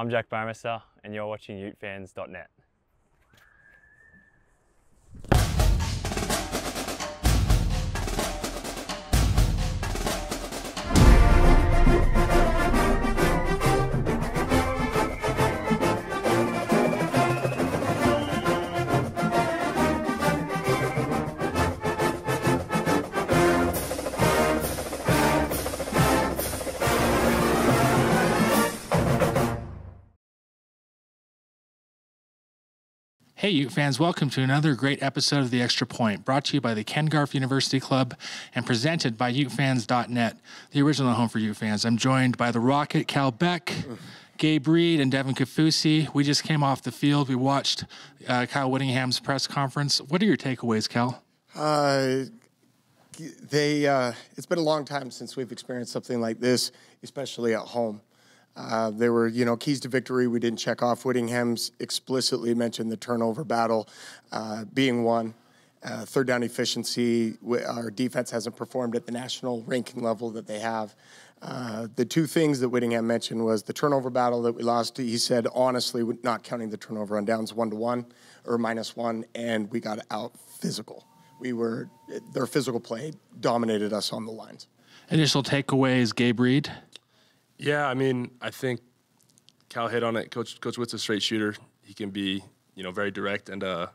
I'm Jack Bouwmeester, and you're watching UteFans.net. Hey, Ute fans, welcome to another great episode of The Extra Point, brought to you by the Ken Garff University Club and presented by UteFans.net, the original home for Ute fans. I'm joined by the Rocket, Cal Beck, Gabe Reid, and Devin Kaufusi. We just came off the field. We watched uh, Kyle Whittingham's press conference. What are your takeaways, Cal? Uh, they, uh, it's been a long time since we've experienced something like this, especially at home. Uh, there were, you know, keys to victory we didn't check off. Whittingham's explicitly mentioned the turnover battle uh, being one. Uh, third down efficiency, our defense hasn't performed at the national ranking level that they have. Uh, the two things that Whittingham mentioned was the turnover battle that we lost. He said, honestly, not counting the turnover on downs, one to one or minus one, and we got out physical. We were, their physical play dominated us on the lines. Initial takeaways, Gabe Reid. Yeah, I mean, I think Cal hit on it. Coach Coach Witt's a straight shooter. He can be, you know, very direct. And uh,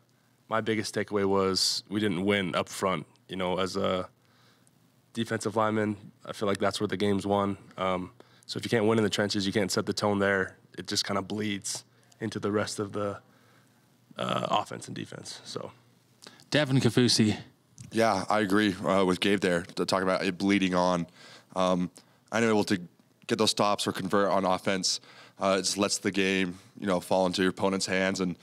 my biggest takeaway was we didn't win up front. You know, as a defensive lineman, I feel like that's where the game's won. Um, so if you can't win in the trenches, you can't set the tone there. It just kind of bleeds into the rest of the uh, offense and defense. So, Devin Kaufusi. Yeah, I agree uh, with Gabe there to talk about it bleeding on. Um, I know able to get those stops or convert on offense. Uh, it just lets the game, you know, fall into your opponent's hands, and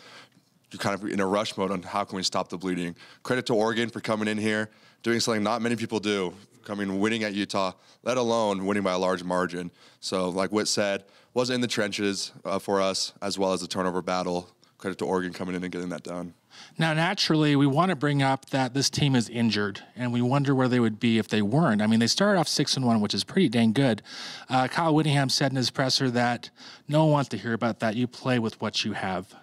you're kind of in a rush mode on how can we stop the bleeding. Credit to Oregon for coming in here, doing something not many people do, coming winning at Utah, let alone winning by a large margin. So, like Witt said, was in the trenches uh, for us as well as the turnover battle. Credit to Oregon coming in and getting that done. Now, naturally, we want to bring up that this team is injured, and we wonder where they would be if they weren't. I mean, they started off six and one, which is pretty dang good. Uh, Kyle Whittingham said in his presser that no one wants to hear about that. You play with what you have,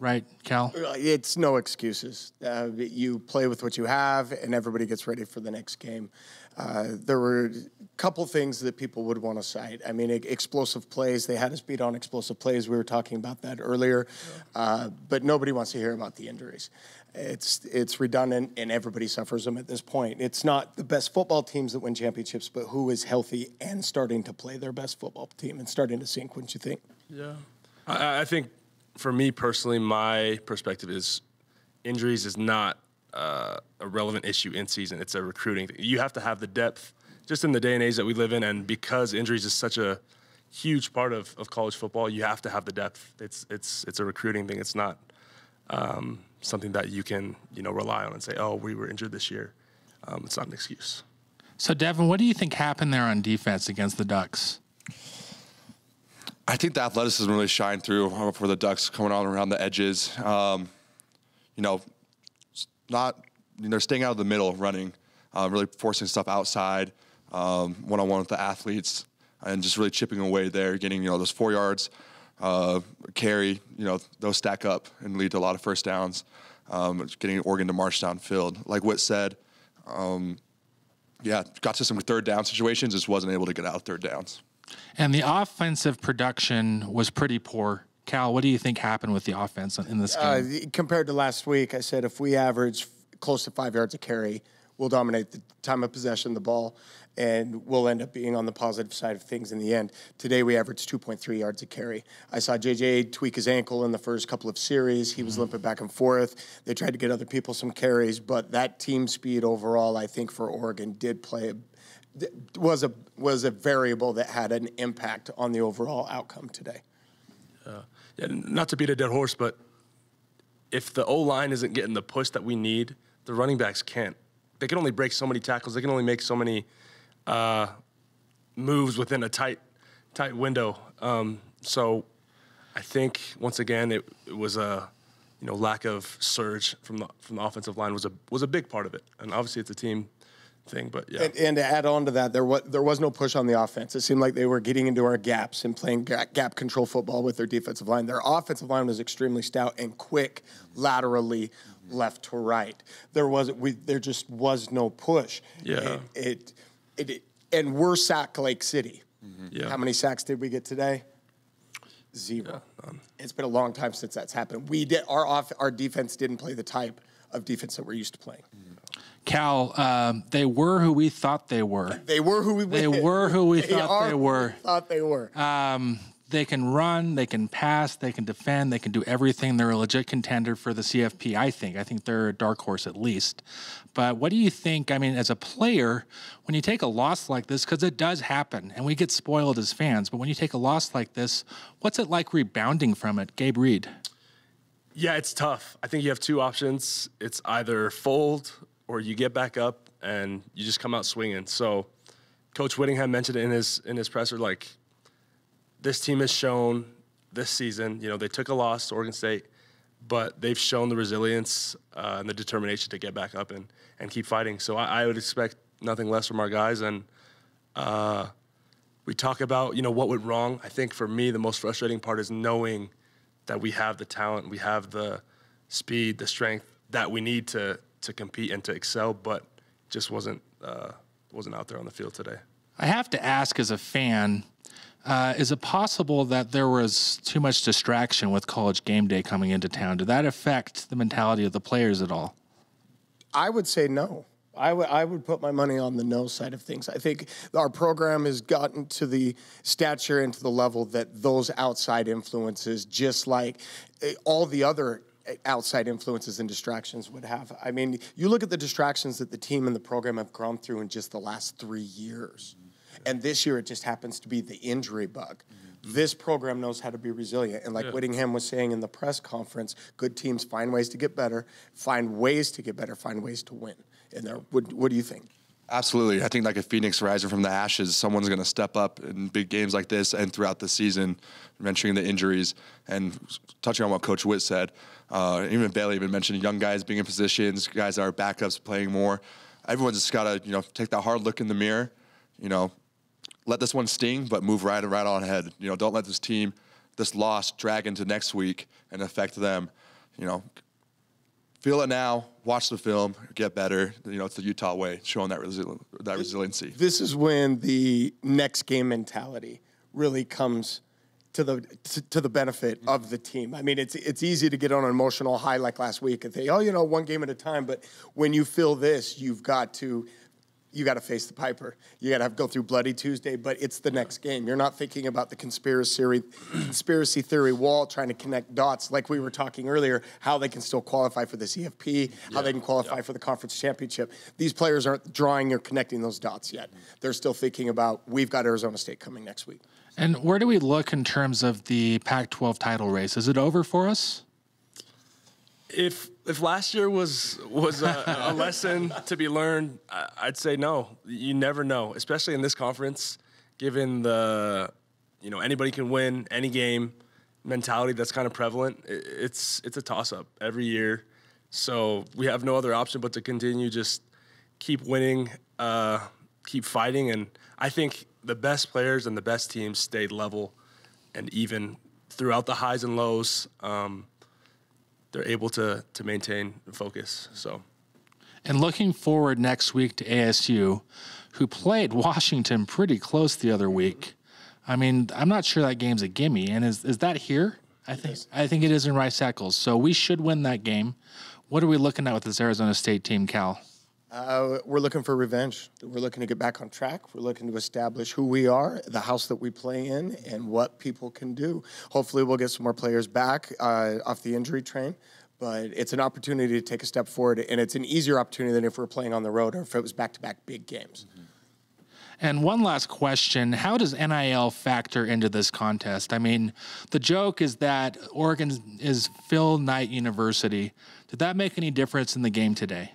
right, Cal? Uh, it's no excuses. Uh, you play with what you have, and everybody gets ready for the next game. Uh, there were a couple things that people would want to cite. I mean, explosive plays. They had us beat on explosive plays. We were talking about that earlier, uh, but nobody wants to hear about the injuries. It's it's redundant, and everybody suffers them at this point. It's not the best football teams that win championships, but who is healthy and starting to play their best football team and starting to sink. Wouldn't you think? Yeah, I, I think for me personally, my perspective is injuries is not uh, a relevant issue in season. It's a recruiting thing. You have to have the depth just in the day and age that we live in, and because injuries is such a huge part of, of college football, you have to have the depth. It's it's it's a recruiting thing. It's not um, something that you can you know rely on and say, oh, we were injured this year. Um, it's not an excuse. So, Devin, what do you think happened there on defense against the Ducks? I think the athleticism really shined through for the Ducks coming on around the edges. Um, you know, not you know, they're staying out of the middle running, uh, really forcing stuff outside, one on one with the athletes, and just really chipping away there, getting you know those four yards uh, carry, you know those stack up and lead to a lot of first downs. Um, getting Oregon to march downfield, like Witt said. Um, yeah, got to some third down situations, just wasn't able to get out third downs. And the offensive production was pretty poor Cal, what do you think happened with the offense in this uh, game? Uh, compared to last week, I said if we average close to five yards a carry, we'll dominate the time of possession, the ball, and we'll end up being on the positive side of things in the end. Today we averaged 2.3 yards a carry. I saw JJ tweak his ankle in the first couple of series. He was mm-hmm. limping back and forth. They tried to get other people some carries, but that team speed overall, I think for Oregon, did play was a was a variable that had an impact on the overall outcome today. Uh, not to beat a dead horse, but if the O line isn't getting the push that we need, the running backs can't. They can only break so many tackles. They can only make so many uh, moves within a tight, tight window. Um, so, I think once again it, it, was a, you know, lack of surge from the from the offensive line was a was a big part of it. And obviously, it's a team thing. But yeah, And, and to add on to that, there was there was no push on the offense. It seemed like they were getting into our gaps and playing gap, gap control football with their defensive line. Their offensive line was extremely stout and quick laterally, left to right. There was we there just was no push. Yeah. It it, it and we're Sack Lake City. Mm-hmm. yeah. How many sacks did we get today? Zero. Um, it's been a long time since that's happened. We did our off our defense didn't play the type of defense that we're used to playing. Mm-hmm. Cal, um, they were who we thought they were. They were who we They were who we thought are they who we were. Thought they were. They can run, they can pass, they can defend, they can do everything. They're a legit contender for the CFP, I think. I think they're a dark horse at least. But what do you think? I mean, as a player, when you take a loss like this, because it does happen and we get spoiled as fans, but when you take a loss like this, what's it like rebounding from it? Gabe Reid. Yeah, it's tough. I think you have two options. It's either fold or you get back up and you just come out swinging. So, Coach Whittingham mentioned it in his in his presser. Like, this team has shown this season. You know, they took a loss to Oregon State, but they've shown the resilience uh, and the determination to get back up and and keep fighting. So I, I would expect nothing less from our guys. And uh, we talk about you know what went wrong. I think for me the most frustrating part is knowing that we have the talent, we have the speed, the strength that we need to to compete and to excel, but just wasn't uh, wasn't out there on the field today. I have to ask as a fan, uh, is it possible that there was too much distraction with college game day coming into town? Did that affect the mentality of the players at all? I would say no. I would I would put my money on the no side of things. I think our program has gotten to the stature and to the level that those outside influences, just like eh, all the other outside influences and distractions would have. I mean, you look at the distractions that the team and the program have gone through in just the last three years. And this year it just happens to be the injury bug. Mm-hmm. This program knows how to be resilient. And like Whittingham was saying in the press conference, good teams find ways to get better, find ways to get better, find ways to win. And there, what, what do you think? Absolutely. I think like a phoenix rising from the ashes, someone's going to step up in big games like this and throughout the season, mentioning the injuries and touching on what Coach Witt said. Uh, even Bailey even mentioned young guys being in positions, guys that are backups playing more. Everyone's just got to you know take that hard look in the mirror, you know, let this one sting, but move right and right on ahead. You know, don't let this team, this loss, drag into next week and affect them. You know, feel it now, watch the film, get better. You know, it's the Utah way, showing that resi- that resiliency. This is when the next game mentality really comes to the to, to the benefit mm-hmm. of the team. I mean, it's it's easy to get on an emotional high like last week and think, oh, you know, one game at a time. But when you feel this, you've got to you got to face the piper. You got to go through Bloody Tuesday, but it's the next game. You're not thinking about the conspiracy conspiracy theory wall, trying to connect dots like we were talking earlier. How they can still qualify for the CFP, how they can qualify for the conference championship. These players aren't drawing or connecting those dots yet. Mm-hmm. They're still thinking about we've got Arizona State coming next week. And where do we look in terms of the Pac 12 title race? Is it over for us? If if last year was was a, a lesson to be learned, I'd say no. You never know, especially in this conference, given the you know anybody can win any game mentality that's kind of prevalent. It's it's a toss up every year, so we have no other option but to continue just keep winning, uh, keep fighting, and I think the best players and the best teams stayed level and even throughout the highs and lows. Um, they're able to to maintain focus. So And looking forward next week to ASU, who played Washington pretty close the other week. I mean, I'm not sure that game's a gimme. And is is that here? I think I think it is in Rice Eccles. So we should win that game. What are we looking at with this Arizona State team, Cal? Uh, we're looking for revenge. We're looking to get back on track. We're looking to establish who we are, the house that we play in, and what people can do. Hopefully, we'll get some more players back uh, off the injury train. But it's an opportunity to take a step forward, and it's an easier opportunity than if we're playing on the road or if it was back-to-back big games. And one last question How does NIL factor into this contest? I mean, the joke is that Oregon is Phil Knight University. Did that make any difference in the game today?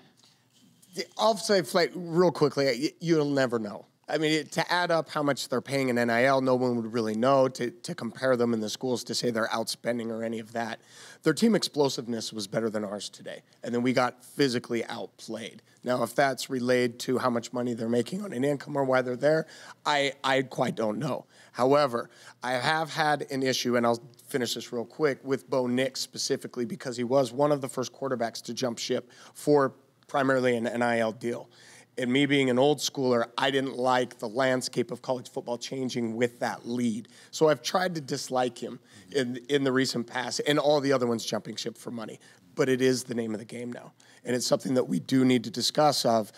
I'll say, real quickly, you'll never know. I mean, to add up how much they're paying in NIL, no one would really know. To, to compare them in the schools to say they're outspending or any of that. Their team explosiveness was better than ours today. And then we got physically outplayed. Now, if that's relayed to how much money they're making on an income or why they're there, I, I quite don't know. However, I have had an issue, and I'll finish this real quick, with Bo Nix specifically because he was one of the first quarterbacks to jump ship for primarily an NIL deal and me being an old schooler, I didn't like the landscape of college football changing with that lead. So I've tried to dislike him mm-hmm. in in the recent past, and all the other ones jumping ship for money. But it is the name of the game now, and it's something that we do need to discuss. Of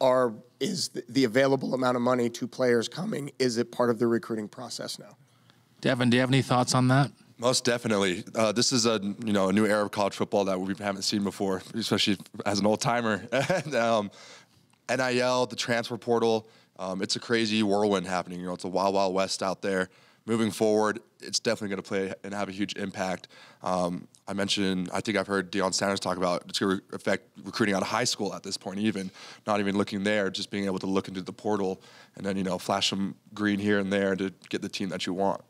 are is the available amount of money to players coming? Is it part of the recruiting process now? Devin, do you have any thoughts on that? Most definitely. Uh, this is a you know a new era of college football that we haven't seen before, especially as an old timer. and, um, NIL, the transfer portal, um, it's a crazy whirlwind happening. You know, it's a wild, wild west out there. Moving forward, it's definitely going to play and have a huge impact. Um, I mentioned, I think I've heard Deion Sanders talk about it's going to affect recruiting out of high school at this point, even not even looking there, just being able to look into the portal and then you know flash some green here and there to get the team that you want.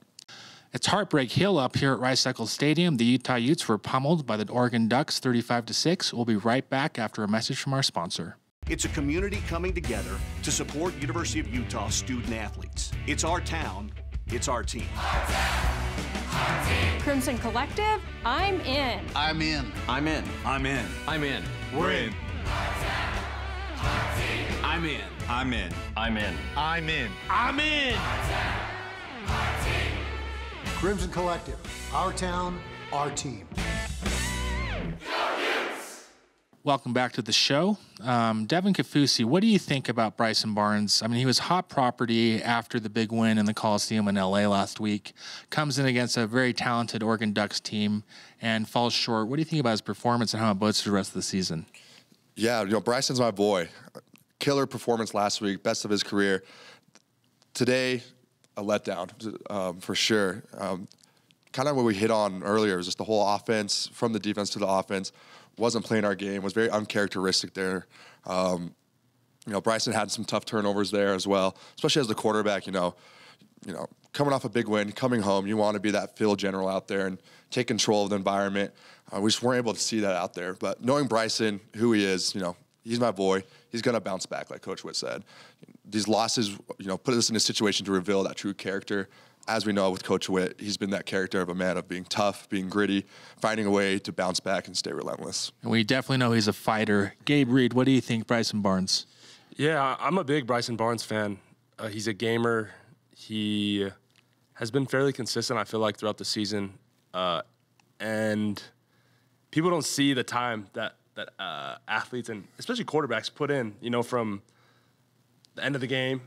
It's Heartbreak Hill up here at Rice Eccles Stadium. The Utah Utes were pummeled by the Oregon Ducks 35 to 6. We'll be right back after a message from our sponsor. It's a community coming together to support University of Utah student athletes. It's our town, it's our team. Our town, our team. Crimson Collective, I'm in. I'm in. I'm in. I'm in. I'm in. We're in. I'm in. I'm in. I'm in. I'm in. I'm in. Crimson Collective, our town, our team. Welcome back to the show. Um, Devin Kaufusi, what do you think about Bryson Barnes? I mean, he was hot property after the big win in the Coliseum in LA last week. Comes in against a very talented Oregon Ducks team and falls short. What do you think about his performance and how it bodes for the rest of the season? Yeah, you know, Bryson's my boy. Killer performance last week, best of his career. Today, a letdown um, for sure. Um, kind of what we hit on earlier was just the whole offense, from the defense to the offense wasn't playing our game, was very uncharacteristic there. Um, you know, Bryson had some tough turnovers there as well, especially as the quarterback. You know, you know, coming off a big win, coming home, you want to be that field general out there and take control of the environment. Uh, we just weren't able to see that out there. But knowing Bryson, who he is, you know, he's my boy. He's going to bounce back, like Coach Witt said. These losses, you know, put us in a situation to reveal that true character as we know with Coach Witt, he's been that character of a man of being tough, being gritty, finding a way to bounce back and stay relentless. And we definitely know he's a fighter. Gabe Reid, what do you think, Bryson Barnes? Yeah, I'm a big Bryson Barnes fan. Uh, he's a gamer. He has been fairly consistent, I feel like, throughout the season. Uh, and people don't see the time that that uh, athletes and especially quarterbacks put in, you know, from the end of the game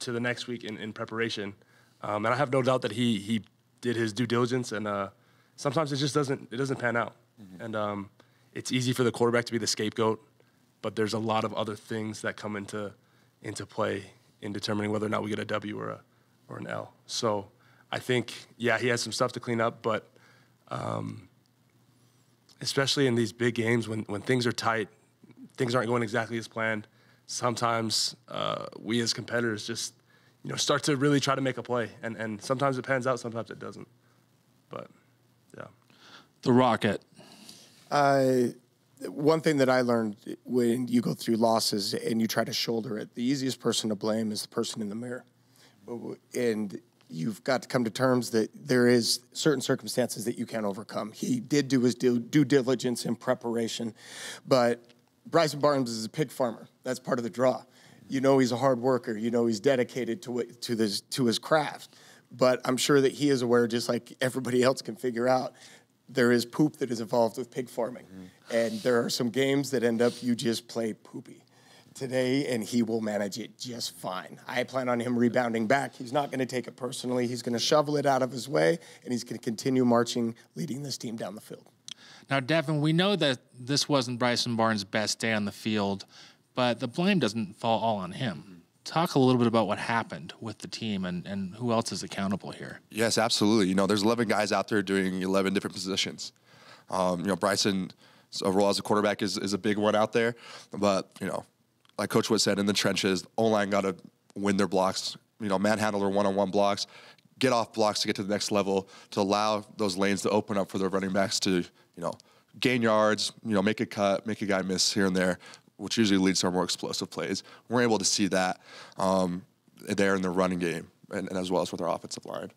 to the next week in, in preparation. Um, and I have no doubt that he he did his due diligence, and uh, sometimes it just doesn't it doesn't pan out, mm-hmm. and um, it's easy for the quarterback to be the scapegoat, but there's a lot of other things that come into into play in determining whether or not we get a W or a or an L. So I think yeah, he has some stuff to clean up, but um, especially in these big games when when things are tight, things aren't going exactly as planned. Sometimes uh, we as competitors just you know, start to really try to make a play. And, and sometimes it pans out, sometimes it doesn't. But, yeah. The Rocket. Uh, one thing that I learned when you go through losses and you try to shoulder it, the easiest person to blame is the person in the mirror. And you've got to come to terms that there is certain circumstances that you can't overcome. He did do his due, due diligence in preparation, but Bryson Barnes is a pig farmer. That's part of the draw you know he's a hard worker. You know he's dedicated to it, to this to his craft. But I'm sure that he is aware, just like everybody else can figure out, there is poop that is involved with pig farming, mm-hmm. and there are some games that end up you just play poopy today, and he will manage it just fine. I plan on him rebounding back. He's not going to take it personally. He's going to shovel it out of his way, and he's going to continue marching, leading this team down the field. Now, Devin, we know that this wasn't Bryson Barnes' best day on the field but the blame doesn't fall all on him. Talk a little bit about what happened with the team and, and who else is accountable here. Yes, absolutely. You know, there's 11 guys out there doing 11 different positions. Um, you know, Bryson, a role as a quarterback is, is a big one out there. But, you know, like Coach Witt said, in the trenches, O line got to win their blocks, you know, manhandle their one-on-one blocks, get off blocks to get to the next level to allow those lanes to open up for their running backs to, you know, gain yards, you know, make a cut, make a guy miss here and there, which usually leads to our more explosive plays. We're able to see that um, there in the running game and, and, as well as with our offensive line.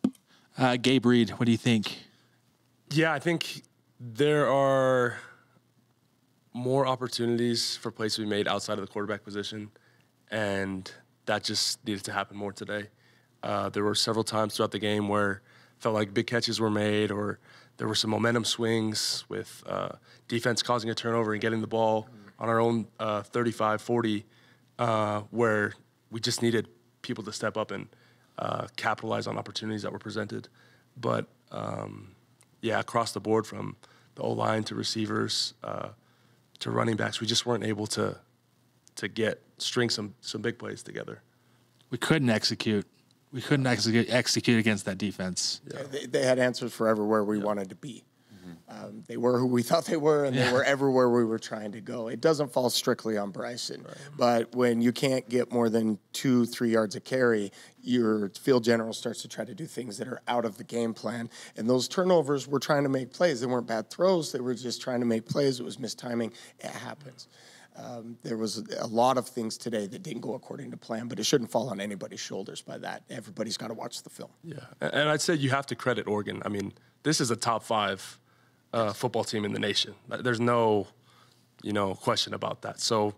Uh, Gabe Reid, what do you think? Yeah, I think there are more opportunities for plays to be made outside of the quarterback position, and that just needed to happen more today. Uh, there were several times throughout the game where felt like big catches were made, or there were some momentum swings with uh, defense causing a turnover and getting the ball on our own uh, 35, 40, uh, where we just needed people to step up and uh, capitalize on opportunities that were presented. But um, yeah, across the board from the O line to receivers uh, to running backs, we just weren't able to to get string some some big plays together. We couldn't execute. We couldn't execute execute against that defense. Yeah. They, they, had answers for everywhere we yeah. wanted to be. Um, they were who we thought they were, and yeah. they were everywhere we were trying to go. It doesn't fall strictly on Bryson, right. but when you can't get more than two, three yards of carry, your field general starts to try to do things that are out of the game plan. And those turnovers were trying to make plays. They weren't bad throws, they were just trying to make plays. It was mistiming. It happens. Um, there was a lot of things today that didn't go according to plan, but it shouldn't fall on anybody's shoulders by that. Everybody's got to watch the film. Yeah, and I'd say you have to credit Oregon. I mean, this is a top five uh, football team in the nation. There's no, you know, question about that. So,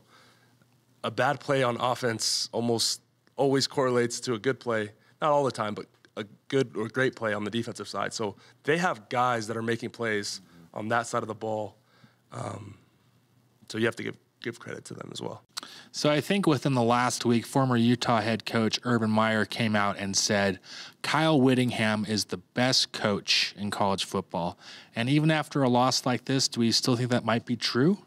a bad play on offense almost always correlates to a good play. Not all the time, but a good or great play on the defensive side. So they have guys that are making plays on that side of the ball. Um, so you have to give give credit to them as well. So I think within the last week, former Utah head coach Urban Meyer came out and said Kyle Whittingham is the best coach in college football. And even after a loss like this, do we still think that might be true?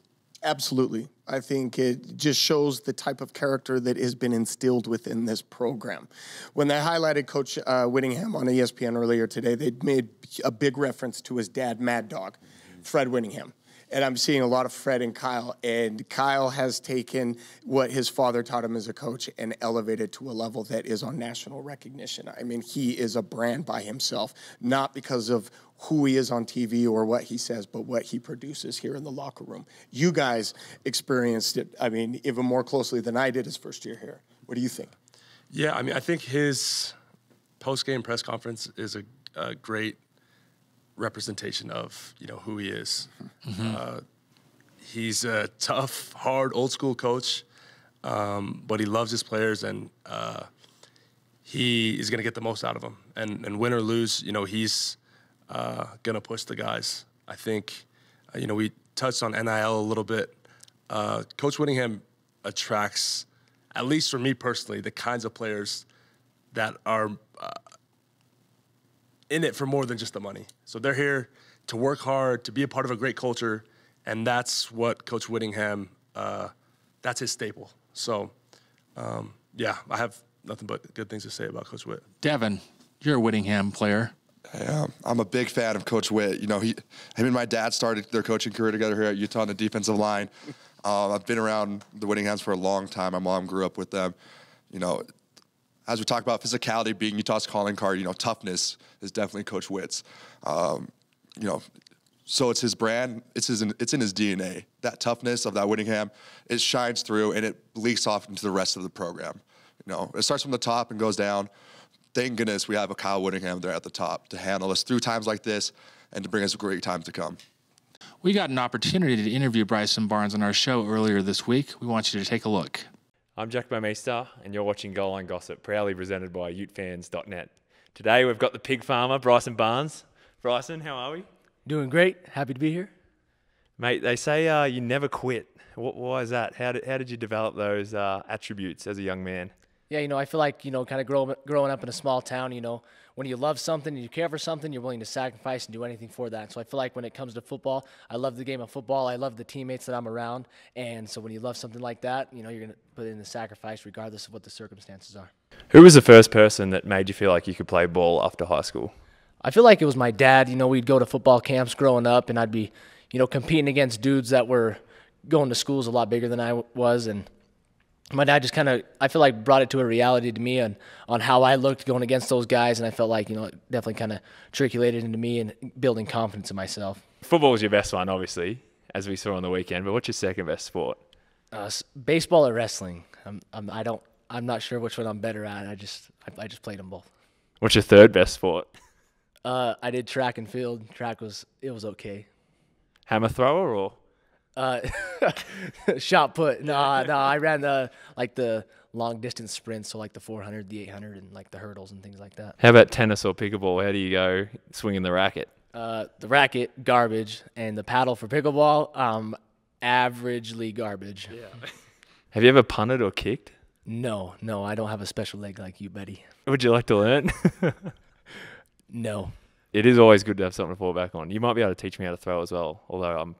Absolutely. I think it just shows the type of character that has been instilled within this program. When they highlighted Coach uh, Whittingham on ESPN earlier today, they made a big reference to his dad, Mad Dog, Fred Whittingham and I'm seeing a lot of Fred and Kyle. And Kyle has taken what his father taught him as a coach and elevated to a level that is on national recognition. I mean, he is a brand by himself, not because of who he is on TV or what he says, but what he produces here in the locker room. You guys experienced it, I mean, even more closely than I did his first year here. What do you think? Yeah, I mean, I think his post game press conference is a, a great representation of you know who he is. Mm-hmm. Uh, he's a tough, hard, old school coach, um, but he loves his players and uh, he is going to get the most out of them. And and win or lose, you know, he's uh, going to push the guys. I think, uh, you know, we touched on NIL a little bit. Uh, coach Whittingham attracts, at least for me personally, the kinds of players that are uh, in it for more than just the money. So they're here to work hard, to be a part of a great culture, and that's what Coach Whittingham, uh, that's his staple. So, um, yeah, I have nothing but good things to say about Coach Witt. Devin, you're a Whittingham player. Yeah, I'm a big fan of Coach Witt. You know, he, him and my dad started their coaching career together here at Utah on the defensive line. Uh, I've been around the Whittinghams for a long time. My mom grew up with them. You know, as we talk about physicality being Utah's calling card, you know, toughness is definitely Coach Witt's. Um, you know, so it's his brand. It's his. It's in his DNA. That toughness of that Whittingham, it shines through and it leaks off into the rest of the program. You know, it starts from the top and goes down. Thank goodness we have a Kyle Whittingham there at the top to handle us through times like this and to bring us great time to come. We got an opportunity to interview Bryson Barnes on our show earlier this week. We want you to take a look. I'm Jack Bouwmeester, and you're watching Goal Line Gossip, proudly presented by UteFans.net. Today we've got the pig farmer, Bryson Barnes. Bryson, how are we? Doing great. Happy to be here. Mate, they say uh, you never quit. What, why is that? How did, how did you develop those uh, attributes as a young man? Yeah, you know, I feel like, you know, kind of grow, growing up in a small town, you know, when you love something and you care for something, you're willing to sacrifice and do anything for that. So I feel like when it comes to football, I love the game of football. I love the teammates that I'm around. And so when you love something like that, you know, you're going to put in the sacrifice regardless of what the circumstances are. Who was the first person that made you feel like you could play ball after high school? I feel like it was my dad. You know, we'd go to football camps growing up and I'd be, you know, competing against dudes that were going to schools a lot bigger than I was. And my dad just kind of I feel like brought it to a reality to me on on how I looked going against those guys, and I felt like you know it definitely kind of triculated into me and building confidence in myself. Football was your best one, obviously, as we saw on the weekend. But what's your second best sport? Uh, baseball or wrestling? I'm, I'm I don't I'm not sure which one I'm better at. I just I, I just played them both. What's your third best sport? Uh, I did track and field. Track was it was okay. Hammer thrower or? Uh, shot put. Nah, nah. I ran the like the long distance sprints, so like the 400, the 800, and like the hurdles and things like that. How about tennis or pickleball? How do you go swinging the racket? Uh, the racket, garbage, and the paddle for pickleball, um, averagely garbage. Yeah. Have you ever punted or kicked? No, no. I don't have a special leg like you, Betty. Would you like to learn? no. It is always good to have something to fall back on. You might be able to teach me how to throw as well, although I'm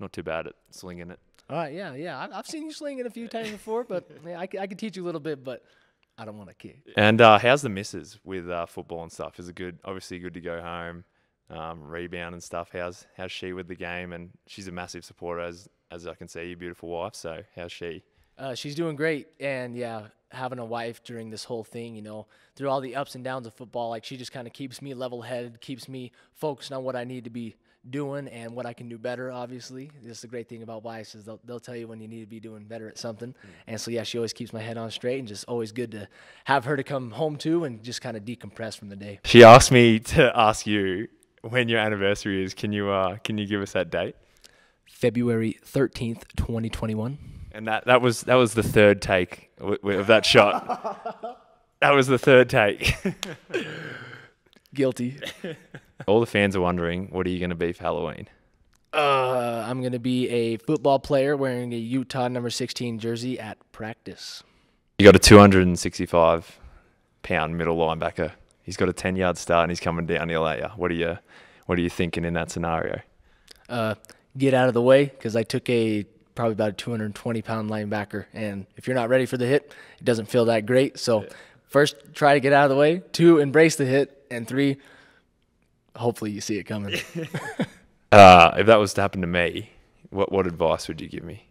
not too bad at slinging it. All right, yeah, yeah. I've seen you sling it a few times before, but yeah, I, I can teach you a little bit, but I don't want to kick. And uh, how's the misses with uh, football and stuff? Is it good? Obviously, good to go home, um, rebound and stuff. How's how's she with the game? And she's a massive supporter, as as I can see, your beautiful wife. So how's she? Uh, she's doing great, and yeah, having a wife during this whole thing, you know, through all the ups and downs of football, like she just kind of keeps me level headed, keeps me focused on what I need to be doing and what I can do better. Obviously, this is the great thing about wives is they'll they'll tell you when you need to be doing better at something. Mm. And so yeah, she always keeps my head on straight, and just always good to have her to come home to and just kind of decompress from the day. She asked me to ask you when your anniversary is. Can you uh can you give us that date? February thirteenth, twenty twenty one. And that that was that was the third take of that shot. that was the third take. Guilty. All the fans are wondering, what are you going to be for Halloween? Uh, I'm going to be a football player wearing a Utah number 16 jersey at practice. You got a 265 pound middle linebacker. He's got a 10 yard start and he's coming downhill at you. What are you, what are you thinking in that scenario? Uh, get out of the way because I took a probably about a 220 pound linebacker, and if you're not ready for the hit, it doesn't feel that great. So, first, try to get out of the way. Two, embrace the hit, and three, hopefully you see it coming. uh, if that was to happen to me, what what advice would you give me?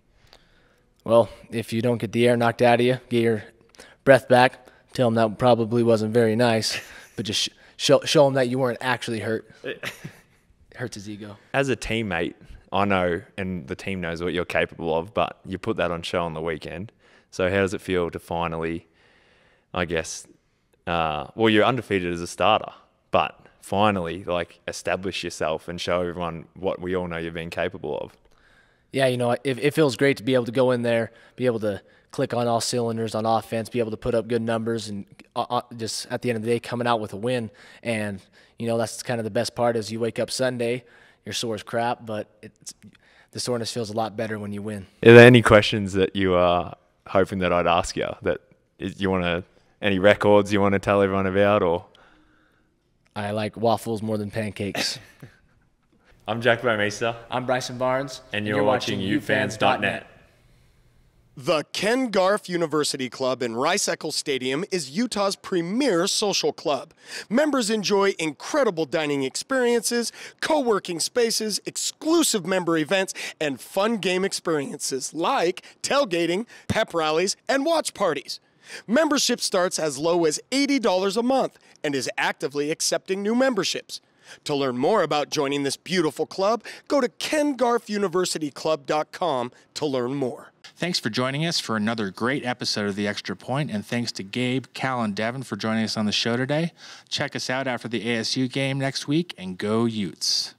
Well, if you don't get the air knocked out of you, get your breath back. Tell him that probably wasn't very nice, but just sh- show show him that you weren't actually hurt. it hurts his ego. As a teammate, I know, and the team knows what you're capable of, but you put that on show on the weekend. So how does it feel to finally, I guess, uh, well, you're undefeated as a starter, but finally like establish yourself and show everyone what we all know you've been capable of. Yeah, you know, it, it feels great to be able to go in there, be able to click on all cylinders on offense, be able to put up good numbers, and uh, uh, just at the end of the day, coming out with a win. And you know, that's kind of the best part is you wake up Sunday, you're sore as crap, but the soreness feels a lot better when you win. Are there any questions that you are hoping that I'd ask you that you want to, any records you want to tell everyone about, or? I like waffles more than pancakes. I'm Jack Bouwmeester. I'm Bryson Barnes. And you're, you're watching UteFans.net. The Ken Garff University Club in Rice-Eccles Stadium is Utah's premier social club. Members enjoy incredible dining experiences, co-working spaces, exclusive member events, and fun game experiences like tailgating, pep rallies, and watch parties. Membership starts as low as $80 a month and is actively accepting new memberships. To learn more about joining this beautiful club, go to kengarfuniversityclub.com to learn more. Thanks for joining us for another great episode of The Extra Point, and thanks to Gabe, Cal, and Devin for joining us on the show today. Check us out after the ASU game next week, and go Utes.